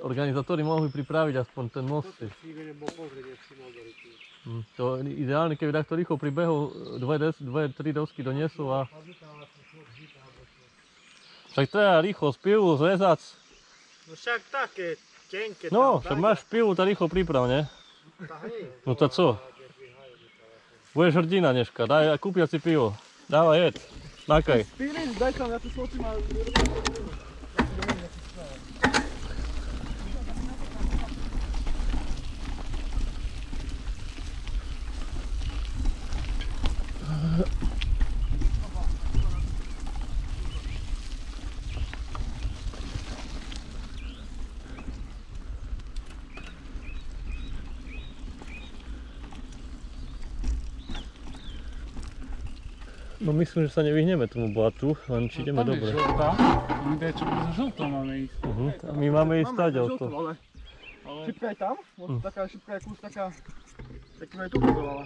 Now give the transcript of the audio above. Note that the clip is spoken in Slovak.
organizátori mohli pripraviť aspoň ten most. Hm, To ideálne, keby takto rýchlo pribehol, dve, des, dve, tri dosky doniesol a... Však treba rýchlo spivu, zrezať. No však také tenké No, však máš pivu, tak rýchlo priprav, ne? No to co? Budeš hrdina dneška, daj, kúpia si pivo. Dávaj, jed. Nakaj. Spirit, daj tam, ja tu slotím a... No myslím, že sa nevyhneme tomu blatu, len či ideme Tam je dobre. žltá. My čo za žltou máme ísť. Uh-huh. My máme ísť stať žltú, to. ale Ale šipka aj tam, Hm. taká šipka je kus taká, taký aj tu bola.